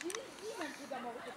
Şirin iyi ben kızama bakıp. Zaman